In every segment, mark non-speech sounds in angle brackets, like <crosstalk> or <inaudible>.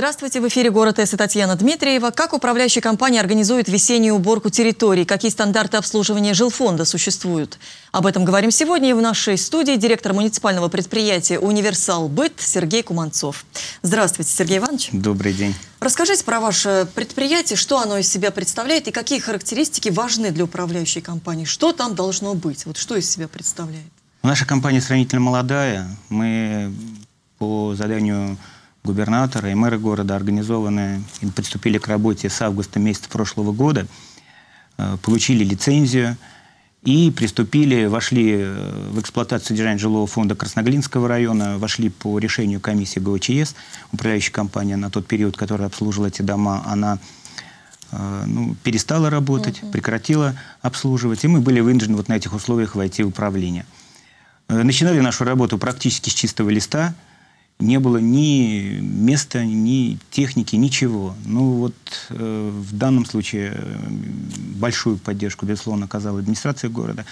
Здравствуйте, в эфире «Город С» и Татьяна Дмитриева. Как управляющая компания организует весеннюю уборку территорий? Какие стандарты обслуживания жилфонда существуют? Об этом говорим сегодня и в нашей студии директор муниципального предприятия «Универсал Быт» Сергей Куманцов. Здравствуйте, Сергей Иванович. Добрый день. Расскажите про ваше предприятие, что оно из себя представляет и какие характеристики важны для управляющей компании? Что там должно быть? Вот что из себя представляет? Наша компания сравнительно молодая. Мы по заданию губернатора и мэра города организованы и приступили к работе с августа месяца прошлого года, э, получили лицензию и приступили, вошли э, в эксплуатацию содержания жилого фонда Красноглинского района, вошли по решению комиссии ГОЧС, управляющая компания на тот период, которая обслуживала эти дома, она э, ну, перестала работать, угу. прекратила обслуживать, и мы были вынуждены вот на этих условиях войти в управление. Начинали нашу работу практически с чистого листа – не было ни места, ни техники, ничего. Ну вот э, в данном случае э, большую поддержку, безусловно, оказала администрация города.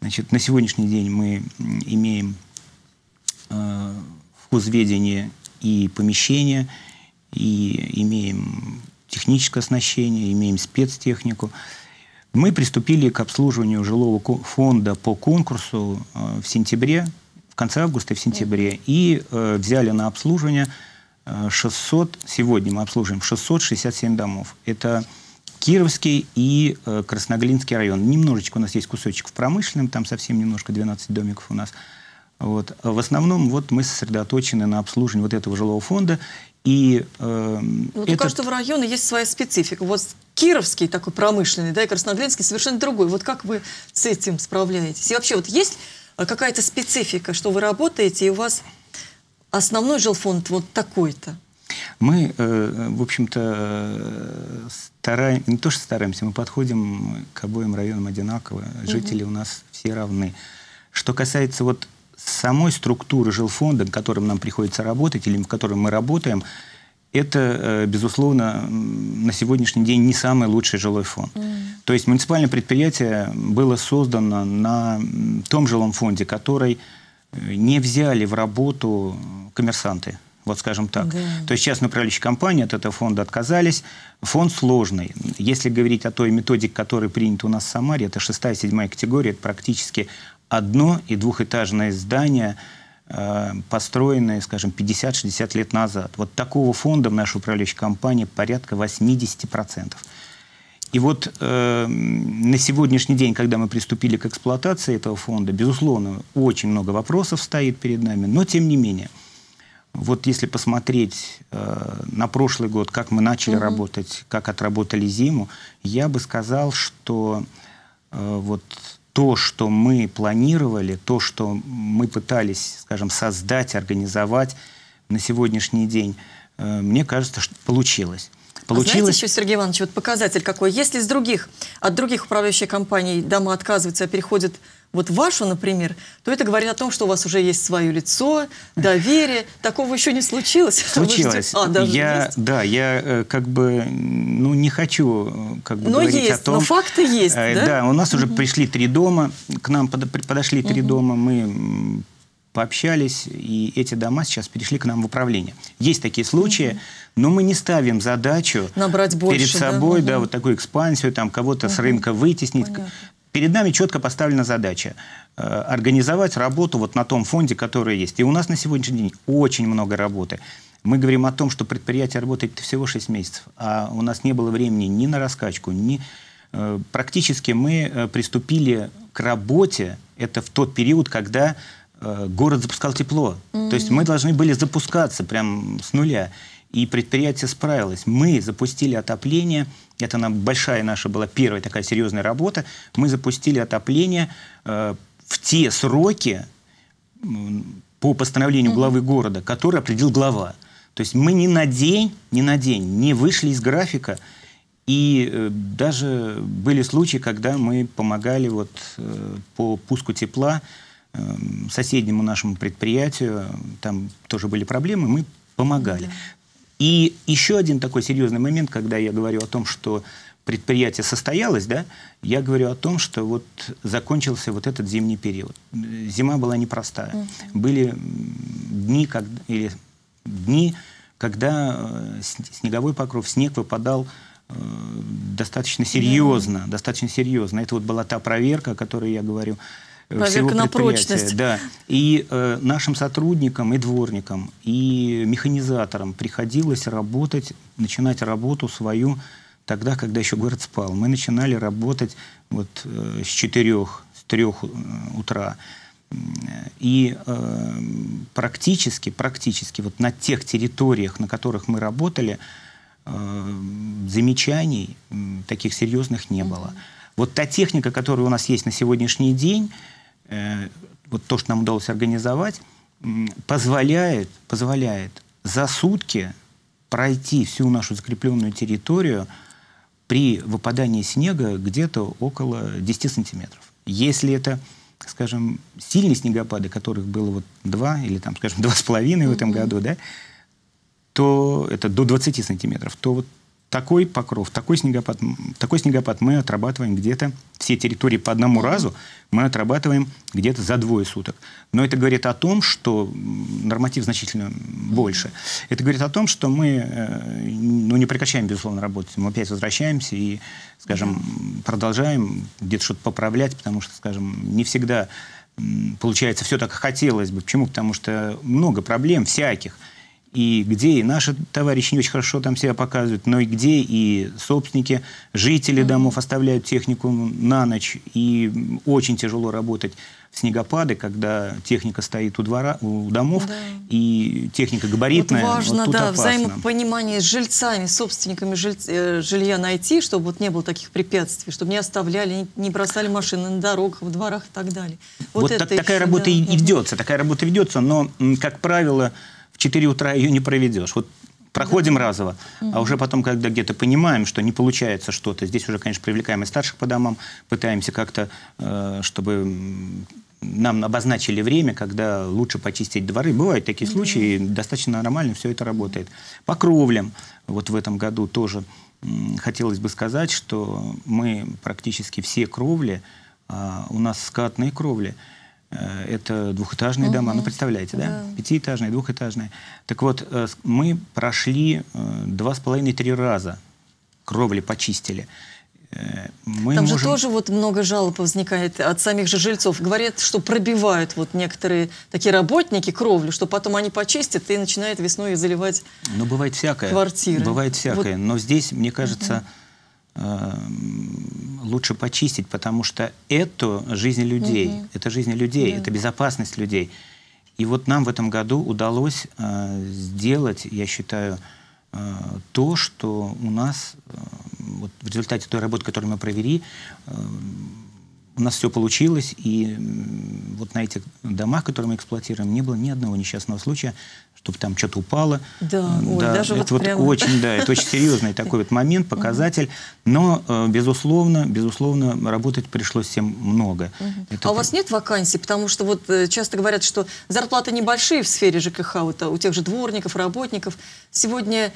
Значит, на сегодняшний день мы имеем э, в хозведении и помещение, и имеем техническое оснащение, имеем спецтехнику. Мы приступили к обслуживанию жилого фонда по конкурсу э, в сентябре в конце августа и в сентябре. И э, взяли на обслуживание 600, э, сегодня мы обслуживаем 667 домов. Это Кировский и э, Красноглинский район. Немножечко у нас есть кусочек в промышленном, там совсем немножко, 12 домиков у нас. Вот. В основном вот мы сосредоточены на обслуживании вот этого жилого фонда. И, э, вот этот... у каждого района есть своя специфика. Вот Кировский такой промышленный, да, и Красноглинский совершенно другой. Вот как вы с этим справляетесь? И вообще вот есть какая-то специфика, что вы работаете, и у вас основной жилфонд вот такой-то? Мы, э, в общем-то, стараемся, не то что стараемся, мы подходим к обоим районам одинаково. Жители угу. у нас все равны. Что касается вот самой структуры жилфонда, в котором нам приходится работать или в котором мы работаем, это, э, безусловно, на сегодняшний день не самый лучший жилой фонд. Mm. То есть муниципальное предприятие было создано на том жилом фонде, который э, не взяли в работу коммерсанты. Вот скажем так. Да. То есть частные управляющие компании от этого фонда отказались. Фонд сложный. Если говорить о той методике, которая принята у нас в Самаре, это шестая, седьмая категория, это практически одно- и двухэтажное здание – построенные, скажем, 50-60 лет назад. Вот такого фонда в нашей управляющей компании порядка 80%. И вот э, на сегодняшний день, когда мы приступили к эксплуатации этого фонда, безусловно, очень много вопросов стоит перед нами, но тем не менее, вот если посмотреть э, на прошлый год, как мы начали угу. работать, как отработали зиму, я бы сказал, что э, вот то, что мы планировали, то, что мы пытались, скажем, создать, организовать на сегодняшний день, э, мне кажется, что получилось. Получилось... А знаете еще, Сергей Иванович, вот показатель какой. Если с других, от других управляющих компаний дома отказываются, а переходят вот вашу, например, то это говорит о том, что у вас уже есть свое лицо, доверие. Такого еще не случилось? <laughs> Случилось. А, даже я, есть? Да, я э, как бы ну, не хочу э, как бы, но говорить есть, о том... Но факты есть, э, да? Да, у нас уже пришли три дома, к нам подошли три дома, мы пообщались, и эти дома сейчас перешли к нам в управление. Есть такие случаи, но мы не ставим задачу Набрать больше, перед собой, да, да вот такую экспансию, там кого-то с рынка вытеснить. Понятно. Перед нами четко поставлена задача э, организовать работу вот на том фонде, который есть. И у нас на сегодняшний день очень много работы. Мы говорим о том, что предприятие работает всего 6 месяцев, а у нас не было времени ни на раскачку, ни... Э, практически мы э, приступили к работе, это в тот период, когда город запускал тепло. Mm-hmm. То есть мы должны были запускаться прям с нуля. И предприятие справилось. Мы запустили отопление – это нам большая наша была первая такая серьезная работа. Мы запустили отопление э, в те сроки э, по постановлению главы города, который определил глава. То есть мы ни на день, ни на день не вышли из графика. И э, даже были случаи, когда мы помогали вот, э, по пуску тепла э, соседнему нашему предприятию. Там тоже были проблемы, мы помогали. Да. И еще один такой серьезный момент, когда я говорю о том, что предприятие состоялось, да, я говорю о том, что вот закончился вот этот зимний период. Зима была непростая. -huh. Были дни, как, или дни, когда э, снеговой покров, снег выпадал э, достаточно серьезно, да. достаточно серьезно. Это вот была та проверка, о которой я говорю. Э, проверка на прочность. Да. И э, нашим сотрудникам, и дворникам, и механизаторам приходилось работать, начинать работу свою тогда, когда еще город спал. Мы начинали работать вот э, с четырех, с трех утра. И э, практически, практически вот на тех территориях, на которых мы работали, э, замечаний э, таких серьезных не было. Вот та техника, которая у нас есть на сегодняшний день, э, вот то, что нам удалось организовать, э, позволяет, позволяет за сутки пройти всю нашу закрепленную территорию при выпадании снега где-то около 10 сантиметров. Если это скажем, сильные снегопады, которых было вот два или там, скажем, два с половиной в этом году, да, то это до 20 сантиметров, то вот такой покров, такой снегопад, такой снегопад мы отрабатываем где-то, все территории по одному разу мы отрабатываем где-то за двое суток. Но это говорит о том, что норматив значительно больше. Это говорит о том, что мы э, ну, не прекращаем, безусловно, работать. Мы опять возвращаемся и, скажем, продолжаем где-то что-то поправлять, потому что, скажем, не всегда получается все так, как хотелось бы. Почему? Потому что много проблем всяких – и где и наши товарищи не очень хорошо там себя показывают, но и где и собственники, жители домов оставляют технику на ночь, и очень тяжело работать в снегопады, когда техника стоит у двора, у домов, да. и техника габаритная. Вот важно, вот да, опасно. взаимопонимание с жильцами, собственниками жиль... Э, жилья найти, чтобы вот не было таких препятствий, чтобы не оставляли, не бросали машины на дорогах, в дворах и так далее. Вот, вот так, такая еще, работа да. и ведется, такая работа ведется, но, как правило, 4 утра ее не проведешь. Вот проходим разово, а уже потом, когда где-то понимаем, что не получается что-то, здесь уже, конечно, привлекаем и старших по домам, пытаемся как-то, э, чтобы нам обозначили время, когда лучше почистить дворы. Бывают такие mm-hmm. случаи, достаточно нормально все это работает. По кровлям, вот в этом году тоже хотелось бы сказать, что мы практически все кровли, а, у нас скатные кровли, это двухэтажные угу. дома. Ну, представляете, да? да? Пятиэтажные, двухэтажные. Так вот, э, мы прошли э, два с половиной-три раза. Кровли почистили. Мы Там можем... же тоже вот много жалоб возникает от самих же жильцов. Говорят, что пробивают вот некоторые такие работники кровлю, что потом они почистят и начинают весной заливать Ну, бывает всякое. Квартиры. Бывает всякое. Вот. Но здесь, мне кажется, угу лучше почистить, потому что это жизнь людей, угу. это жизнь людей, да. это безопасность людей. И вот нам в этом году удалось э, сделать, я считаю, э, то, что у нас э, вот в результате той работы, которую мы провели, э, у нас все получилось, и вот на этих домах, которые мы эксплуатируем, не было ни одного несчастного случая, чтобы там что-то упало. Да, ой, да даже это вот, прямо... очень, да, это очень серьезный такой вот момент, <laughs> показатель. Но, э, безусловно, безусловно, работать пришлось всем много. Это... А у вас нет вакансий? Потому что вот э, часто говорят, что зарплаты небольшие в сфере ЖКХ, вот, у тех же дворников, работников. Сегодня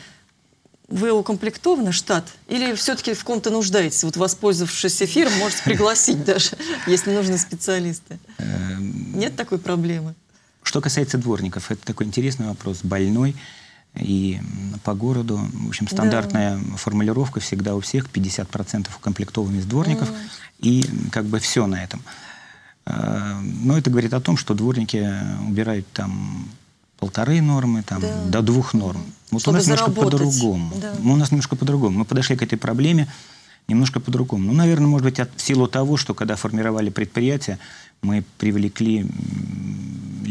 вы укомплектованы, штат? Или все-таки в ком-то нуждаетесь? Вот воспользовавшись эфиром, можете пригласить <laughs> даже, если нужны специалисты. Эм. Нет такой проблемы? Что касается дворников, это такой интересный вопрос, больной. И по городу, в общем, стандартная да. формулировка всегда у всех 50% укомплектованность дворников. Mm. И как бы все на этом. Эм, но это говорит о том, что дворники убирают там полторы нормы, там, да. до двух норм. Вот Чтобы у нас немножко по-другому. Да. Ну, у нас немножко по-другому. Мы подошли к этой проблеме немножко по-другому. Ну, наверное, может быть, от, в силу того, что когда формировали предприятие, мы привлекли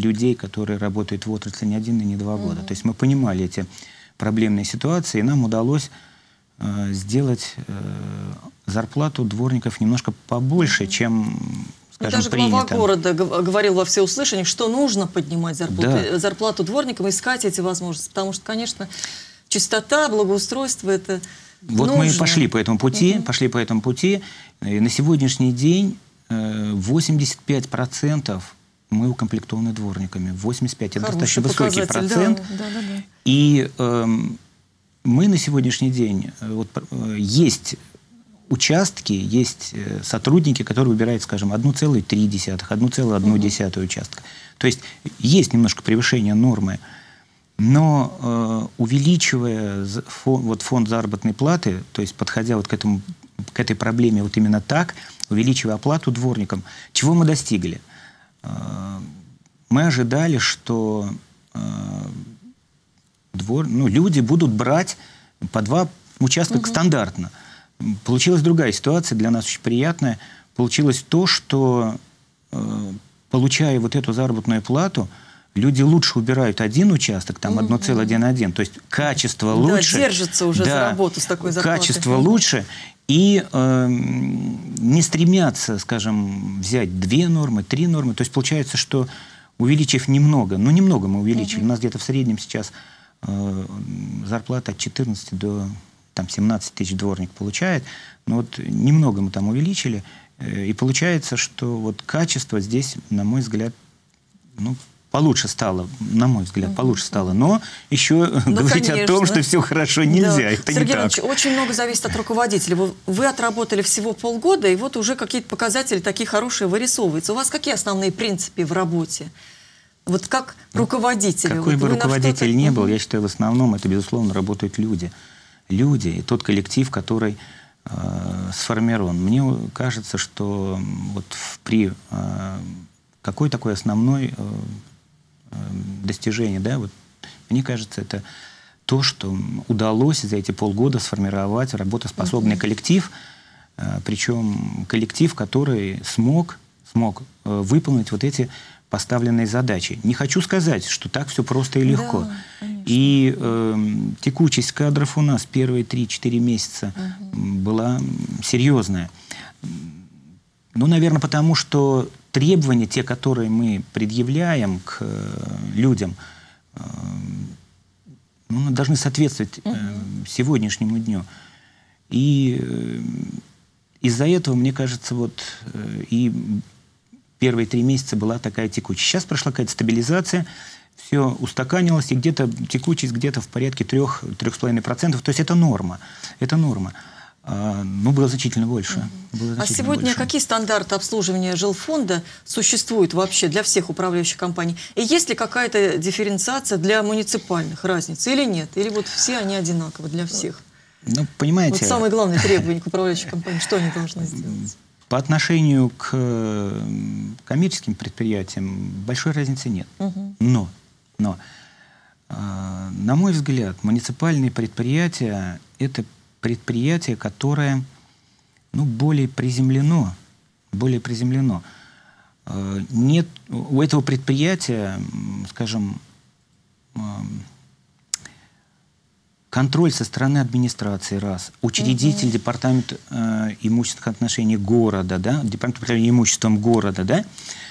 людей, которые работают в отрасли не один и не два года. Mm-hmm. То есть мы понимали эти проблемные ситуации, и нам удалось э, сделать э, зарплату дворников немножко побольше, mm-hmm. чем ну, скажем, Даже принято. глава города говорил во всеуслышание, что нужно поднимать зарплату, да. зарплату дворникам, искать эти возможности. Потому что, конечно, чистота, благоустройство – это Вот нужно. мы пошли по этому пути, угу. пошли по этому пути. И на сегодняшний день 85% э, мы укомплектованы дворниками. 85 – это достаточно высокий процент. Да, да, да, И э, мы на сегодняшний день, э, вот, э, есть участки, есть э, сотрудники, которые выбирают, скажем, 1,3, 1,1 угу. участка. То есть есть немножко превышение нормы. Но э, увеличивая фон, вот фонд заработной платы, то есть подходя вот к, этому, к этой проблеме вот именно так, увеличивая оплату дворникам, чего мы достигли? Э, мы ожидали, что э, двор, ну, люди будут брать по два участка угу. стандартно. Получилась другая ситуация, для нас очень приятная. Получилось то, что, э, получая вот эту заработную плату, люди лучше убирают один участок, там угу. 1,11, то есть качество лучше. Да, держится уже да, за работу с такой зарплатой. Качество лучше, и э, не стремятся, скажем, взять две нормы, три нормы. То есть получается, что увеличив немного, ну немного мы увеличили, угу. у нас где-то в среднем сейчас э, зарплата от 14 до там, 17 тысяч дворник получает, но вот немного мы там увеличили, э, и получается, что вот качество здесь, на мой взгляд, ну, получше стало, на мой взгляд, получше стало. Но еще ну, <laughs> говорить конечно. о том, что все хорошо, нельзя. Да. Это Сергей не Иванович, так. очень много зависит от руководителя. Вы, вы отработали всего полгода, и вот уже какие-то показатели такие хорошие вырисовываются. У вас какие основные принципы в работе? Вот как ну, руководитель. Какой вот бы руководитель ни был, я считаю, в основном это, безусловно, работают люди. Люди и тот коллектив, который э, сформирован. Мне кажется, что вот при э, какой такой основной э, Эм, достижение, да, вот мне кажется, это то, что удалось за эти полгода сформировать работоспособный коллектив, э, причем коллектив, который смог, смог э, выполнить вот эти поставленные задачи. Не хочу сказать, что так все просто и легко. Да, и э, текучесть кадров у нас первые 3-4 месяца угу. была серьезная. Ну, наверное, потому что требования, те, которые мы предъявляем к э, людям, э, ну, должны соответствовать угу. сегодняшнему дню. И из-за этого, мне кажется, вот и первые три месяца была такая текучесть. Сейчас прошла какая-то стабилизация, все устаканилось, и где-то текучесть где-то в порядке 3-3,5%. То есть это норма. Это норма. А, ну, было значительно больше. Было значительно а сегодня больше. какие стандарты обслуживания жилфонда существуют вообще для всех управляющих компаний? И есть ли какая-то дифференциация для муниципальных разниц или нет? Или вот все они одинаковы для всех? Ну, понимаете... Вот самое главное требование к управляющей компании, что они должны сделать? По отношению к коммерческим предприятиям большой разницы нет. Угу. Но, но, а, на мой взгляд, муниципальные предприятия – это предприятие, которое ну, более приземлено, более приземлено. Э, нет, у этого предприятия, скажем, контроль со стороны администрации, раз, учредитель, угу. департамент э, имущественных отношений города, да, департамент управления имуществом города, да,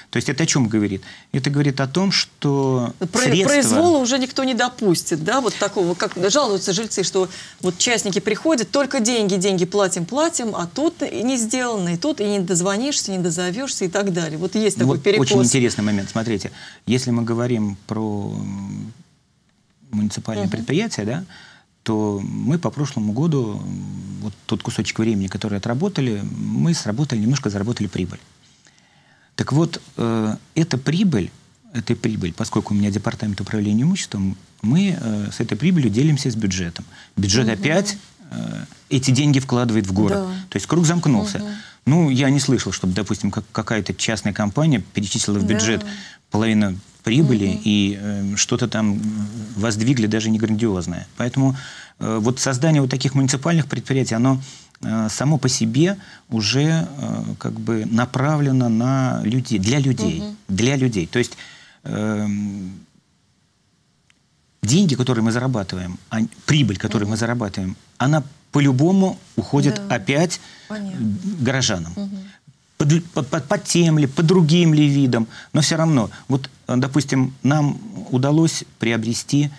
то есть это о чем говорит? Это говорит о том, что Про, средства... Произвола уже никто не допустит, да, вот такого, как жалуются жильцы, что вот частники приходят, только деньги, деньги платим, платим, а тут и не сделано, и тут и не дозвонишься, не дозовешься и так далее. Вот есть такой вот перекос. Очень интересный момент. Смотрите, если мы говорим про муниципальные угу. предприятия, да, то мы по прошлому году, вот тот кусочек времени, который отработали, мы сработали, немножко заработали прибыль. Так вот, э, эта прибыль, эта прибыль, поскольку у меня департамент управления имуществом, мы э, с этой прибылью делимся с бюджетом. Бюджет угу. опять э, эти деньги вкладывает в город. Да. То есть круг замкнулся. Угу. Ну, я не слышал, чтобы, допустим, как, какая-то частная компания перечислила в бюджет да. половину прибыли угу. и э, что-то там воздвигли, даже не грандиозное. Поэтому э, вот создание вот таких муниципальных предприятий, оно Э, само по себе уже э, как бы направлено на людей, для людей, угу. для людей. То есть э, деньги, которые мы зарабатываем, а, прибыль, которую угу. мы зарабатываем, она по-любому уходит да. опять Понятно. горожанам. Угу. Под, под, под, под тем ли, по другим ли видам, но все равно. Вот, э, допустим, нам удалось приобрести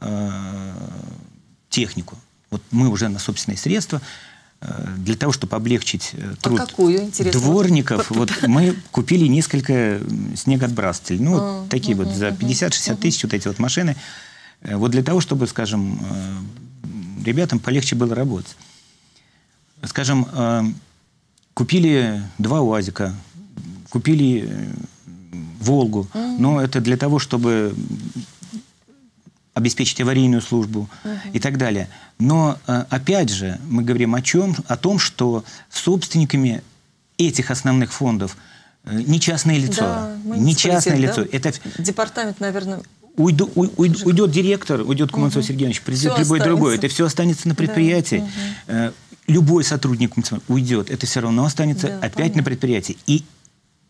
э, технику. Вот мы уже на собственные средства Э, для того, чтобы облегчить э, а труд а какую, дворников, вот мы купили несколько снегоотбрасывателей. Ну, а, вот такие угу, вот за 50-60 угу. тысяч вот эти вот машины. Э, вот для того, чтобы, скажем, ребятам полегче было работать. Скажем, купили два УАЗика, купили Волгу, угу. но это для того, чтобы обеспечить аварийную службу угу. и так далее. Но, э, опять же, мы говорим о чем? О том, что собственниками этих основных фондов э, не частное лицо. Да, не частное лицо. Да? Это... Департамент, наверное... Уйду, уй, уйдет директор, уйдет Куманцов угу. Сергеевич, президент, любой останется. другой. Это все останется на предприятии. Да. Угу. Любой сотрудник уйдет. Это все равно останется да, опять понятно. на предприятии. И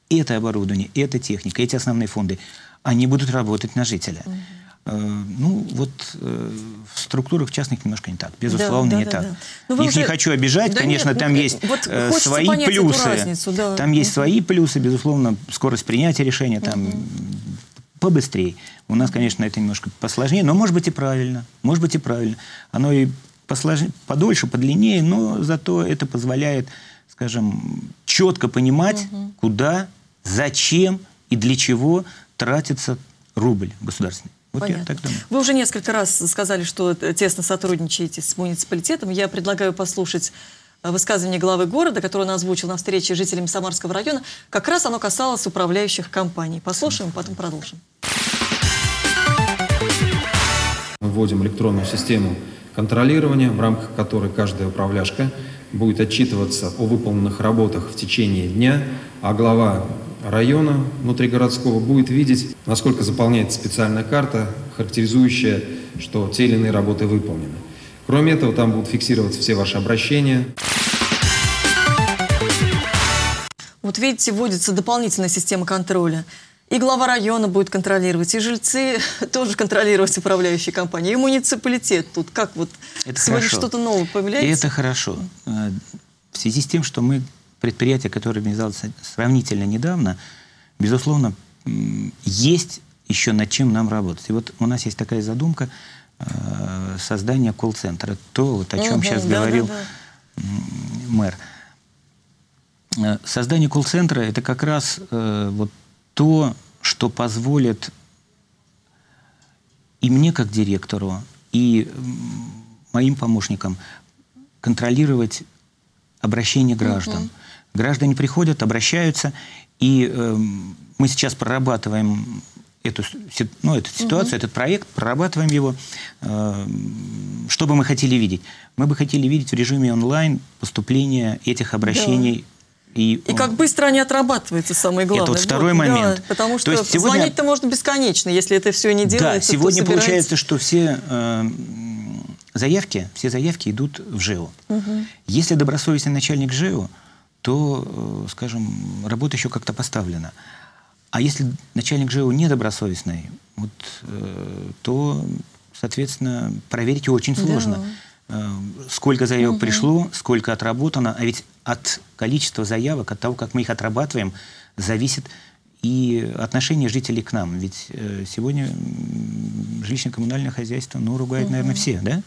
это оборудование, эта техника, эти основные фонды, они будут работать на жителя. Угу. Ну, вот э, в структурах частных немножко не так. Безусловно, да, да, не да, так. Да. Ну, Их уже... не хочу обижать, да конечно, нет, там ну, есть вот э, свои плюсы. Разницу, да. Там есть свои плюсы, безусловно, скорость принятия решения там угу. побыстрее. У нас, конечно, это немножко посложнее, но может быть и правильно. Может быть и правильно. Оно и посложнее, подольше, подлиннее, но зато это позволяет, скажем, четко понимать, угу. куда, зачем и для чего тратится рубль государственный. Вот Понятно. я так думаю. Вы уже несколько раз сказали, что тесно сотрудничаете с муниципалитетом. Я предлагаю послушать э, высказывание главы города, которое он озвучил на встрече с жителями Самарского района. Как раз оно касалось управляющих компаний. Послушаем, потом продолжим. Мы вводим электронную систему контролирования, в рамках которой каждая управляшка будет отчитываться о выполненных работах в течение дня, а глава района внутригородского будет видеть, насколько заполняется специальная карта, характеризующая, что те или иные работы выполнены. Кроме этого, там будут фиксироваться все ваши обращения. Вот видите, вводится дополнительная система контроля. И глава района будет контролировать, и жильцы <laughs> тоже контролировать управляющие компании, и муниципалитет тут. Как вот это сегодня что-то новое появляется? И это хорошо. Э, в связи с тем, что мы предприятие, которое организовалось сравнительно недавно, безусловно, есть еще над чем нам работать. И вот у нас есть такая задумка э, создания колл-центра. То, вот, о чем угу, сейчас да, говорил да, да. мэр. Э, создание колл-центра – это как раз э, вот то, что позволит и мне, как директору, и моим помощникам контролировать обращение граждан. Угу. Граждане приходят, обращаются, и э, мы сейчас прорабатываем эту, ну, эту ситуацию, угу. этот проект, прорабатываем его. Э, что бы мы хотели видеть? Мы бы хотели видеть в режиме онлайн поступление этих обращений. И, и как быстро они отрабатываются, самое главное. Это вот второй вот, момент. Да, потому что сегодня... звонить-то можно бесконечно, если это все не делается. Да, сегодня получается, что все э, заявки, все заявки идут в ЖЭО. Угу. Если добросовестный начальник ЖЭО, то, э, скажем, работа еще как-то поставлена. А если начальник ЖЭО недобросовестный, вот, э, то, соответственно, проверить очень сложно. Да. Э, сколько заявок угу. пришло, сколько отработано. А ведь от количества заявок, от того, как мы их отрабатываем, зависит и отношение жителей к нам. Ведь сегодня жилищно-коммунальное хозяйство, ну, ругают, угу. наверное, все, да?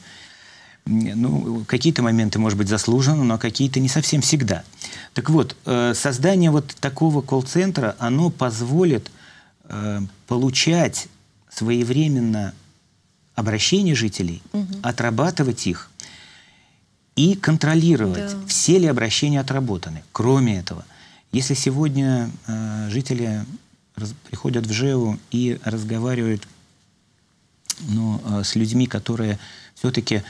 ну, какие-то моменты, может быть, заслуженно, но какие-то не совсем всегда. Так вот, э, создание вот такого колл-центра, оно позволит э, получать своевременно обращения жителей, угу. отрабатывать их и контролировать, да. все ли обращения отработаны. Кроме этого, если сегодня э, жители раз, приходят в ЖЭУ и разговаривают ну, э, с людьми, которые все-таки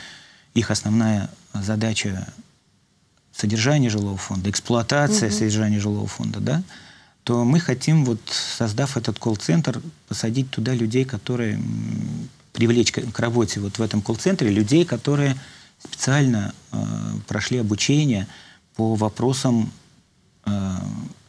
их основная задача содержание жилого фонда, эксплуатация угу. содержания жилого фонда, да, то мы хотим, вот, создав этот колл-центр, посадить туда людей, которые привлечь к, к работе вот в этом колл-центре, людей, которые специально э, прошли обучение по вопросам э,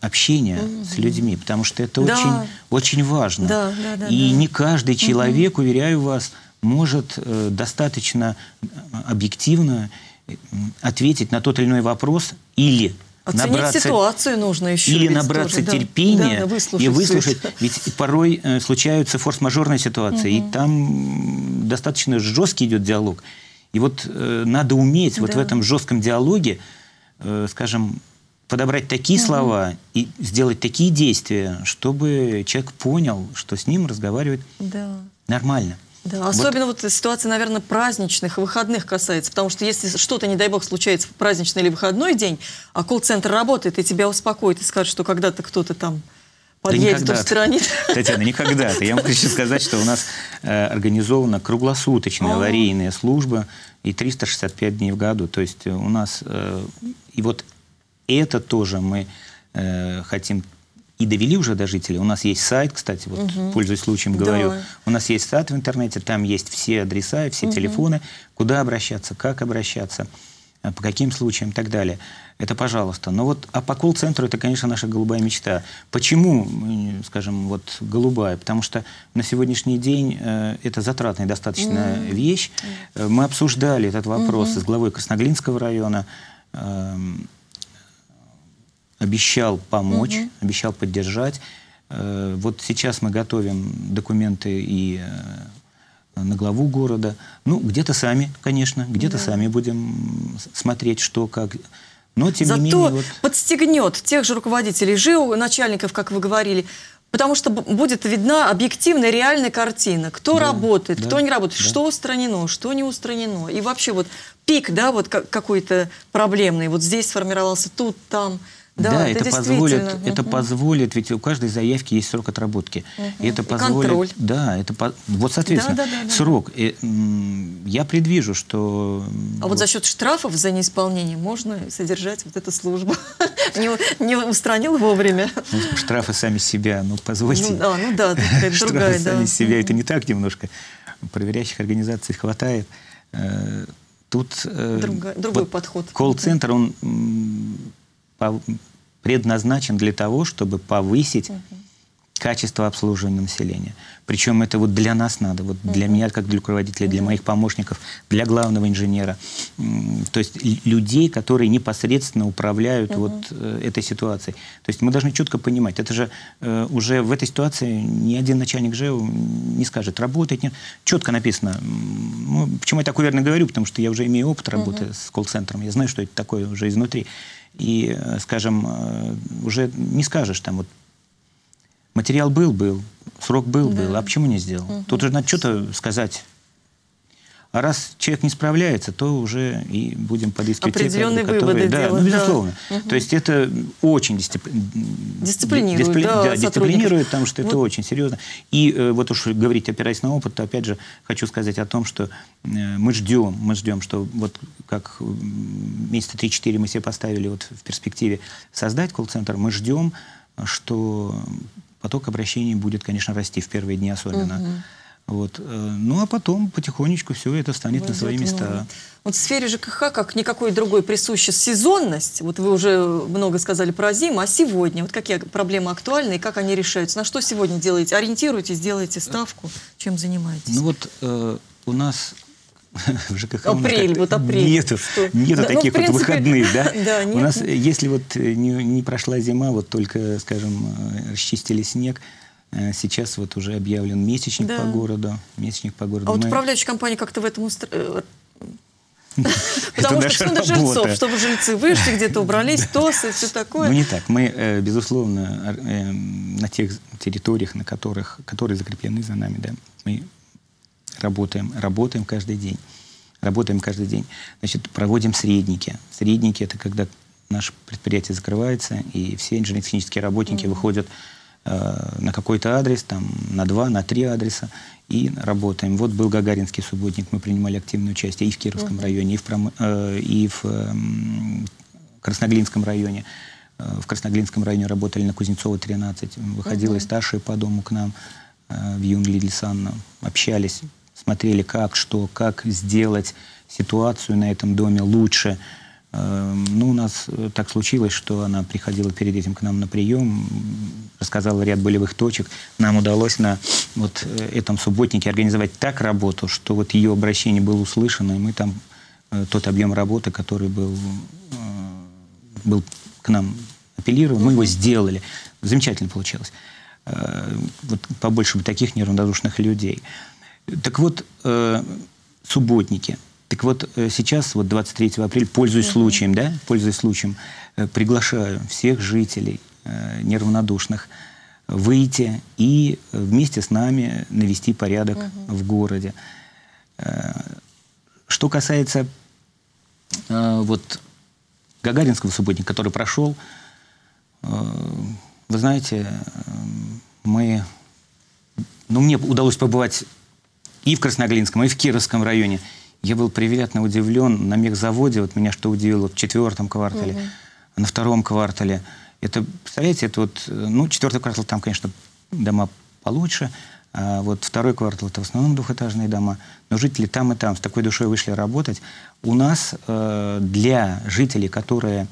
общения угу. с людьми, потому что это да. очень, очень важно. Да, да, да, И да. не каждый человек, угу. уверяю вас, может э, достаточно э, объективно э, ответить на тот или иной вопрос или Оценить набраться, ситуацию нужно еще. Или набраться тоже, терпения да, да, выслушать и выслушать. Ведь порой э, случаются форс-мажорные ситуации, угу. и там достаточно жесткий идет диалог. И вот э, надо уметь да. вот в этом жестком диалоге, э, скажем, подобрать такие угу. слова и сделать такие действия, чтобы человек понял, что с ним разговаривать да. нормально. Да, особенно вот, вот ситуация, наверное, праздничных, выходных касается, потому что если что-то, не дай бог, случается в праздничный или выходной день, а колл-центр работает и тебя успокоит и скажет, что когда-то кто-то там подъедет, да устранит. Татьяна, не когда-то. Я хочу сказать, что у нас э, организована круглосуточная аварийная служба и 365 дней в году. То есть у нас... Э, и вот это тоже мы э, хотим и довели уже до жителей. У нас есть сайт, кстати, вот угу. пользуясь случаем говорю. Да. У нас есть сайт в интернете, там есть все адреса и все угу. телефоны, куда обращаться, как обращаться, э, по каким случаям и так далее. Это пожалуйста. Но вот, а по колл-центру это, конечно, наша голубая мечта. Почему, скажем, вот голубая? Потому что на сегодняшний день э, это затратная достаточно mm вещь. Mm Мы обсуждали этот вопрос mm с главой Красноглинского района. Э, обещал помочь, угу. обещал поддержать. Э, вот сейчас мы готовим документы и э, на главу города. Ну, где-то сами, конечно, где-то да. сами будем смотреть, что, как. Но, тем Зато не менее... Вот... подстегнет тех же руководителей ЖИО, начальников, как вы говорили, Потому что будет видна объективная, реальная картина. Кто да, работает, да, кто не работает, да. что устранено, что не устранено. И вообще вот пик, да, вот какой-то проблемный. Вот здесь сформировался, тут, там. Да, да это, позволит, угу. это позволит, ведь у каждой заявки есть срок отработки. Угу. И это позволит, контроль. Да, это вот соответственно да, да, да, да. срок. И, я предвижу, что. А вот, вот за счет штрафов за неисполнение можно содержать вот эту службу. <laughs> не, не устранил вовремя. Ну, штрафы сами себя, ну позвольте. Ну да, ну да, <laughs> другая, штрафы да. сами себя, это не так немножко. Проверяющих организаций хватает. Э, тут э, Друга, другой вот подход. Колл-центр, он предназначен для того, чтобы повысить угу. качество обслуживания населения. Причем это вот для нас надо, вот угу. для меня, как для руководителя, для моих помощников, для главного инженера. То есть людей, которые непосредственно управляют угу. вот э, этой ситуацией. То есть мы должны четко понимать, это же э, уже в этой ситуации ни один начальник ЖЭУ не скажет, работать нет. Четко написано. Ну, почему я так уверенно говорю? Потому что я уже имею опыт работы угу. с колл-центром. Я знаю, что это такое уже изнутри. И, э, скажем, э, уже не скажешь там вот материал был, был, срок был, да. был, а почему не сделал? Угу. Тут уже надо что-то сказать. А раз человек не справляется, то уже и будем подыскивать Определенные те, которые... выводы да, делать. Ну, безусловно. Да. Угу. То есть это очень дисцип... дисциплинирует, дисципли... да, да, дисциплинирует, потому что вот. это очень серьезно. И э, вот уж говорить опираясь на опыт, то опять же хочу сказать о том, что э, мы ждем, мы ждем, что вот как месяца 3-4 мы себе поставили вот в перспективе создать колл-центр, мы ждем, что поток обращений будет, конечно, расти в первые дни особенно. Угу. Вот. Э, ну а потом потихонечку все это станет Войдет, на свои места. Ну, вот в сфере ЖКХ, как никакой другой, присуща сезонность. Вот вы уже много сказали про зиму, а сегодня? Вот какие проблемы актуальны и как они решаются? На что сегодня делаете? Ориентируйтесь, делаете ставку? Чем занимаетесь? Ну вот э, у нас <laughs> в ЖКХ апрель, вот апрель. Нету, нету да, ну, таких ну, принципе, вот выходных, да? <laughs> да нет, у нас, если вот не, не прошла зима, вот только, скажем, э, расчистили снег, сейчас вот уже объявлен месячник да. по городу. Месячник по городу. А вот управляющая компания как-то в этом устро... Э, <laughs> Потому что все на жильцов, чтобы жильцы вышли, где-то убрались, <laughs> ТОСы, все такое. Ну, не так. Мы, э, безусловно, на тех территориях, на которых, которые закреплены за нами, да, мы работаем, работаем каждый день. Работаем каждый день. Значит, проводим средники. Средники – это когда наше предприятие закрывается, и все инженерно-технические работники mm-hmm. выходят Э, на какой-то адрес, там, на два, на три адреса, и работаем. Вот был Гагаринский субботник, мы принимали активное участие и в Кировском uh -huh. районе, и в, Пром... э, и в э, Красноглинском районе. Э, в Красноглинском районе работали на Кузнецова 13. Выходила uh -huh. и старшая по дому к нам, э, в Юн Лидельсанна. Общались, смотрели, как, что, как сделать ситуацию на этом доме лучше, Эм, ну, у нас э, так случилось, что она приходила перед этим к нам на прием, рассказала ряд болевых точек. Нам удалось на вот э, этом субботнике организовать так работу, что вот ее обращение было услышано, и мы там э, тот объем работы, который был, был к нам апеллирован, мы его сделали. Замечательно получилось. Вот побольше бы таких неравнодушных людей. Так вот, субботники – так вот, э, сейчас, вот 23 апреля, пользуясь случаем, да, пользуясь случаем, э, приглашаю всех жителей э, неравнодушных выйти и вместе с нами навести порядок mm-hmm. в городе. Что касается вот Гагаринского субботника, который прошел, Вы знаете, мы... Ну, мне удалось побывать и в Красноглинском, и в Кировском районе. Я был приятно удивлен на мехзаводе. Вот меня что удивило в четвертом квартале, угу. на втором квартале. Это, представляете, это вот, ну, четвертый квартал, там, конечно, дома получше, а вот второй квартал это в основном двухэтажные дома, но жители там и там с такой душой вышли работать. У нас э, для жителей, которые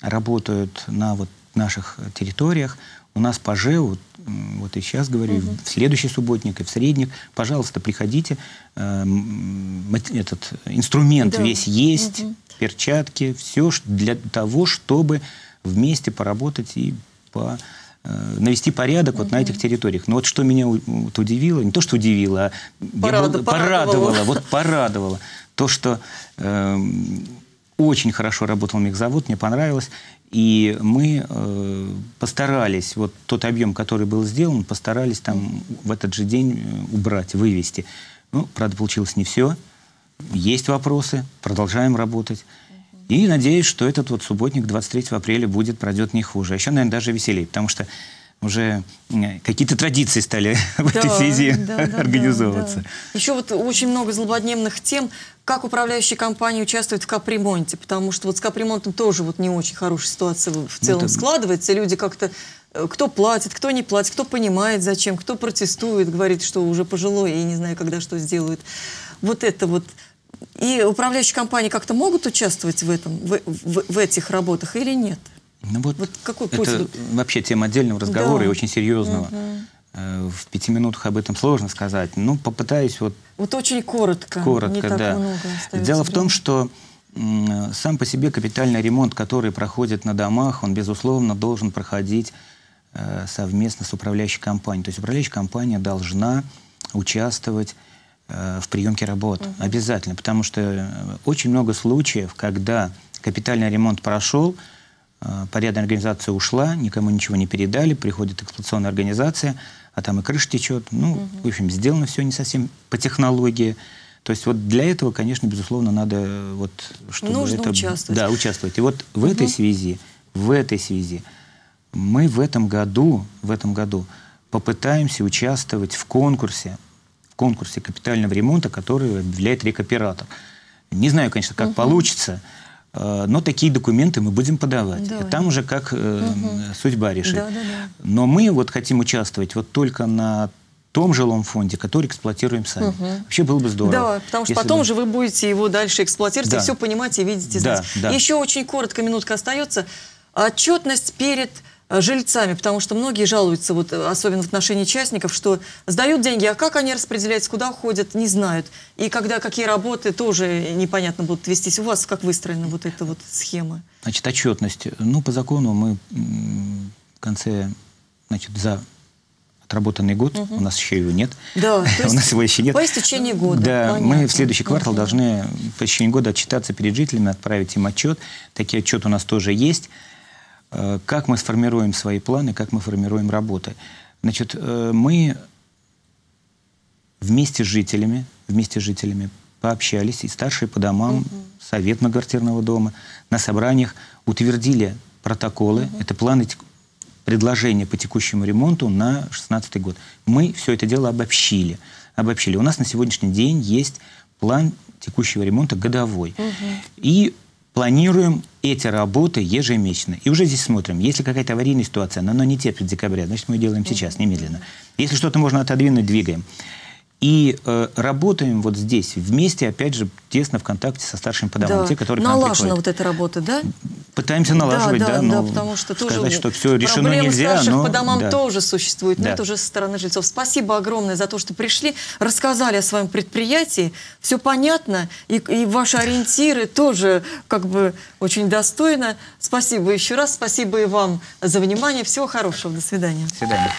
работают на вот наших территориях, у нас по ЖЭУ, вот и сейчас говорю, угу. в следующий субботник и в средник, пожалуйста, приходите. Э, этот инструмент да. весь есть, угу. перчатки, все для того, чтобы вместе поработать и по Э, навести порядок угу. вот на этих территориях. Но вот что меня вот удивило, не то, что удивило, а Порад, был, порадовало, порадовало, вот порадовало, то, что э, очень хорошо работал мехзавод, мне понравилось, и мы э, постарались, вот тот объем, который был сделан, постарались там в этот же день э, убрать, вывести. Ну, правда, получилось не все, есть вопросы, продолжаем работать. И надеюсь, что этот вот субботник 23 апреля будет, пройдет не хуже. А еще, наверное, даже веселее, потому что уже какие-то традиции стали да, <laughs> в этой связи да, да, организовываться. Да, да. Еще вот очень много злободневных тем, как управляющие компании участвуют в капремонте, потому что вот с капремонтом тоже вот не очень хорошая ситуация в ну, целом это... складывается, люди как-то э, кто платит, кто не платит, кто понимает зачем, кто протестует, говорит, что уже пожилой и не знаю, когда что сделают. Вот это вот и управляющие компании как-то могут участвовать в, этом, в, в, в этих работах или нет? Ну вот, вот какой путь? Это вообще тема отдельного разговора да. и очень серьезного. Угу. В пяти минутах об этом сложно сказать. Ну, попытаюсь вот... Вот очень коротко. Коротко, не так да. Много Дело в том, что сам по себе капитальный ремонт, который проходит на домах, он, безусловно, должен проходить э, совместно с управляющей компанией. То есть управляющая компания должна участвовать в приемке работ. Угу. Обязательно, потому что э, очень много случаев, когда капитальный ремонт прошел, э, порядная организация ушла, никому ничего не передали, приходит эксплуатационная организация, а там и крыша течет. Ну, угу. в общем, сделано все не совсем по технологии. То есть вот для этого, конечно, безусловно, надо вот чтобы Нужно это участвовать. да участвовать. И вот в угу. этой связи, в этой связи мы в этом году, в этом году попытаемся участвовать в конкурсе конкурсе капитального ремонта, который объявляет рекоператор. Не знаю, конечно, как угу. получится, э, но такие документы мы будем подавать. Да. Там уже как угу. судьба решит. Да, да, да. Но мы вот хотим участвовать вот только на том жилом фонде, который эксплуатируем сами. Угу. Вообще было бы здорово. Да, потому что потом бы... же вы будете его дальше эксплуатировать да. и все понимаете и видите. Да, да. Еще очень коротко, минутка остается. Отчетность перед жильцами, потому что многие жалуются, вот, э, особенно в отношении частников, что сдают деньги, а как они распределяются, куда ходят, не знают. И когда какие работы, тоже непонятно будут вестись. У вас как выстроена вот эта вот схема? Значит, отчетность. Ну, по закону мы в конце, значит, за отработанный год, угу. у нас еще его нет. Да, <laughs> у нас его еще нет. По истечении года. Да, понятно. мы в следующий квартал угу. должны по истечении года отчитаться перед жителями, отправить им отчет. Такие отчеты у нас тоже есть. Э, как мы сформируем свои планы, как мы формируем работы. Значит, э, мы вместе с жителями, вместе с жителями пообщались, и старшие по домам, угу. совет многоквартирного дома, на собраниях утвердили протоколы, угу. это планы предложения по текущему ремонту на 2016 год. Мы все это дело обобщили. обобщили. У нас на сегодняшний день есть план текущего ремонта годовой. Угу. И планируем эти работы ежемесячно. И уже здесь смотрим, если какая-то аварийная ситуация, но она не терпит декабря, значит, мы ее делаем сейчас, немедленно. Если что-то можно отодвинуть, двигаем. И э, работаем вот здесь вместе, опять же, тесно в контакте со старшими по домам, да. те, которые Налажена вот эта работа, да? Пытаемся налаживать, да, да, да, но потому что сказать, тоже что все решено нельзя, старших но... по домам да. тоже существует, но да. это уже со стороны жильцов. Спасибо огромное за то, что пришли, рассказали о своем предприятии, все понятно, и, и ваши ориентиры тоже как бы очень достойно. Спасибо еще раз, спасибо и вам за внимание, всего хорошего, до свидания. До свидания.